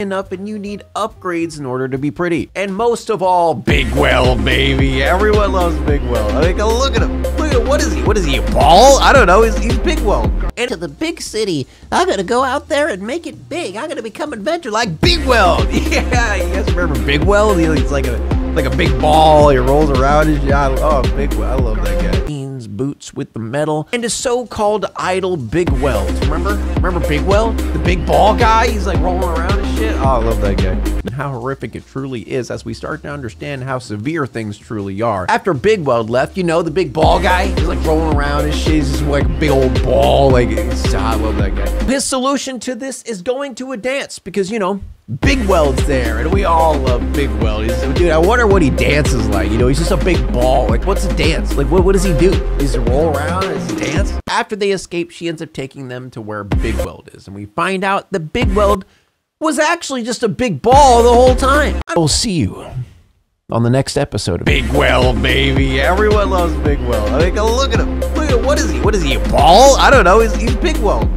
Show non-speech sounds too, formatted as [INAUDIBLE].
enough and you need upgrades in order to be pretty. And most of all, Bigweld, baby. Everyone loves Bigweld. I mean, look at him. Look at. What is he? What is he, a ball? I don't know. He's, he's Bigweld. And to the big city, I'm gonna go out there and make it big. I'm gonna become an adventure like Bigweld. [LAUGHS] Yeah, you guys remember Bigweld? He's like a like a big ball. He rolls around. His, yeah, oh, Bigweld. I love that guy. Boots with the metal, and a so-called idol Big Bigweld. Remember? Remember Big Bigweld? The big ball guy? He's like rolling around shit. Oh, I love that guy. And how horrific it truly is as we start to understand how severe things truly are. After Big Weld left, you know, the big ball guy, he's like rolling around and shit. He's just like big old ball. Like, I love that guy. His solution to this is going to a dance because, you know, Big Weld's there, and we all love Bigweld. He's, dude, I wonder what he dances like. You know, he's just a big ball. Like, what's a dance? Like, what, what does he do? Does he roll around? He dance? After they escape, she ends up taking them to where Big Weld is, and we find out that Bigweld was actually just a big ball the whole time. I will see you on the next episode of Bigweld, baby. Everyone loves Big Weld. I mean, look at him. Look at him. What is he? What is he, a ball? I don't know. He's, he's Bigweld.